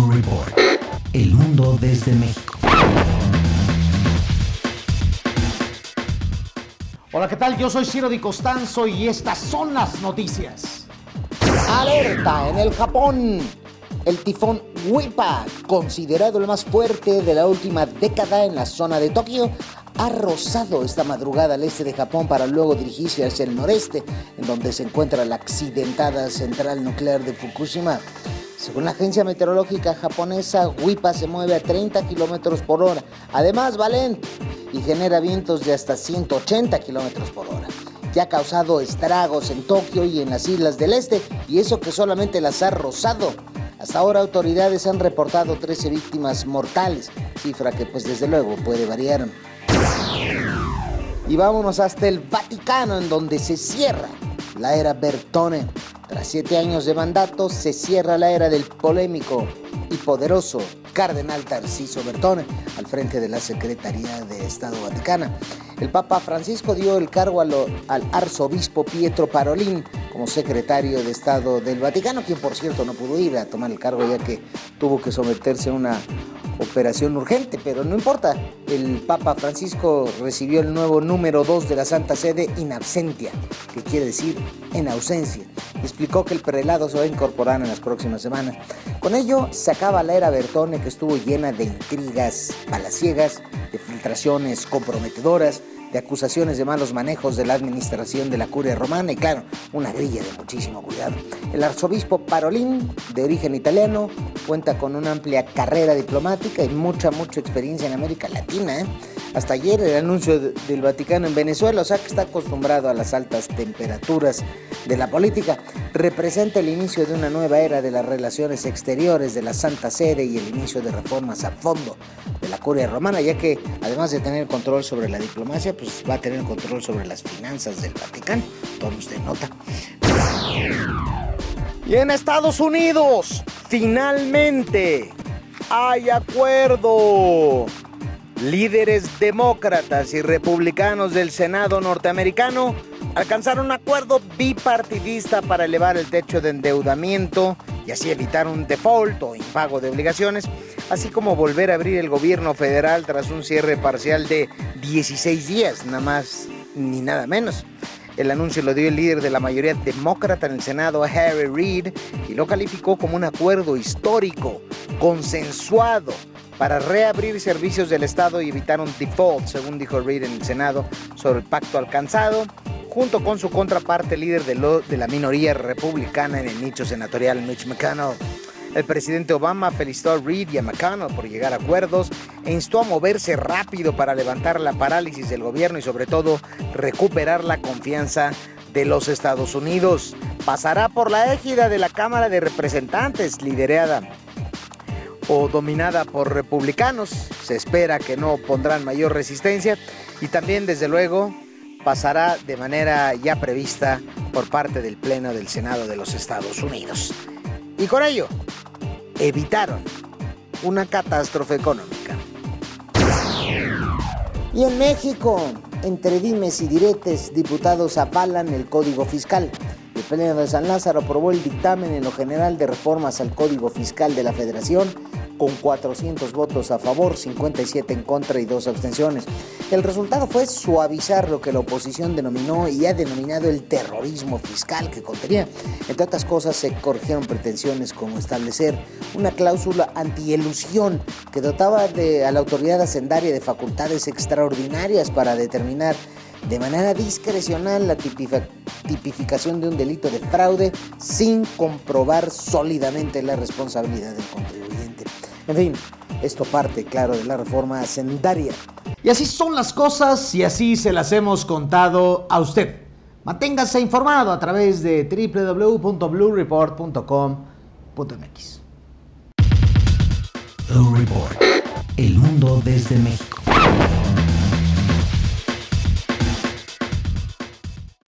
Report. El mundo desde México. Hola, ¿qué tal? Yo soy Ciro Di Costanzo y estas son las noticias. Alerta en el Japón. El tifón Wipa, considerado el más fuerte de la última década en la zona de Tokio, ha rozado esta madrugada al este de Japón para luego dirigirse hacia el noreste, en donde se encuentra la accidentada central nuclear de Fukushima. Según la agencia meteorológica japonesa, Wipa se mueve a 30 kilómetros por hora. Además, Valen y genera vientos de hasta 180 kilómetros por hora. Ya ha causado estragos en Tokio y en las islas del este, y eso que solamente las ha rozado. Hasta ahora autoridades han reportado 13 víctimas mortales, cifra que pues desde luego puede variar. Y vámonos hasta el Vaticano, en donde se cierra la era Bertone. Tras siete años de mandato, se cierra la era del polémico y poderoso cardenal Tarciso Bertone al frente de la Secretaría de Estado Vaticana. El Papa Francisco dio el cargo al arzobispo Pietro Parolin como secretario de Estado del Vaticano, quien por cierto no pudo ir a tomar el cargo ya que tuvo que someterse a una operación urgente, pero no importa. El Papa Francisco recibió el nuevo número 2 de la Santa Sede in absentia, que quiere decir en ausencia. Explicó que el prelado se va a incorporar en las próximas semanas. Con ello se acaba la era Bertone que estuvo llena de intrigas palaciegas, de filtraciones comprometedoras, de acusaciones de malos manejos de la administración de la curia romana y claro, una grilla de muchísimo cuidado. El arzobispo Parolín, de origen italiano, cuenta con una amplia carrera diplomática y mucha, mucha experiencia en América Latina. ¿eh? Hasta ayer el anuncio del Vaticano en Venezuela, o sea que está acostumbrado a las altas temperaturas de la política, representa el inicio de una nueva era de las relaciones exteriores de la Santa Sede y el inicio de reformas a fondo de la curia romana, ya que además de tener control sobre la diplomacia, pues va a tener control sobre las finanzas del Vaticano. Tome usted nota. Y en Estados Unidos, finalmente hay acuerdo líderes demócratas y republicanos del Senado norteamericano alcanzaron un acuerdo bipartidista para elevar el techo de endeudamiento y así evitar un default o impago de obligaciones, así como volver a abrir el gobierno federal tras un cierre parcial de 16 días, nada más ni nada menos. El anuncio lo dio el líder de la mayoría demócrata en el Senado, Harry Reid, y lo calificó como un acuerdo histórico, consensuado, para reabrir servicios del Estado y evitar un default, según dijo Reid en el Senado, sobre el pacto alcanzado, junto con su contraparte líder de, la minoría republicana en el nicho senatorial, Mitch McConnell. El presidente Obama felicitó a Reid y a McConnell por llegar a acuerdos e instó a moverse rápido para levantar la parálisis del gobierno y sobre todo recuperar la confianza de los Estados Unidos. Pasará por la égida de la Cámara de Representantes, liderada o dominada por republicanos. Se espera que no pondrán mayor resistencia y también desde luego pasará de manera ya prevista por parte del Pleno del Senado de los Estados Unidos. Y con ello evitaron una catástrofe económica. Y en México, entre dimes y diretes, diputados avalan el Código Fiscal. El Pleno de San Lázaro aprobó el dictamen en lo general de reformas al Código Fiscal de la Federación con 400 votos a favor, 57 en contra y dos abstenciones. El resultado fue suavizar lo que la oposición denominó y ha denominado el terrorismo fiscal que contenía. Entre otras cosas, se corrigieron pretensiones como establecer una cláusula antielusión que dotaba a la autoridad hacendaria de facultades extraordinarias para determinar de manera discrecional la tipificación de un delito de fraude sin comprobar sólidamente la responsabilidad del contribuyente. En fin, esto parte, claro, de la reforma hacendaria. Y así son las cosas y así se las hemos contado a usted. Manténgase informado a través de www.bluereport.com.mx. Report. El mundo desde México.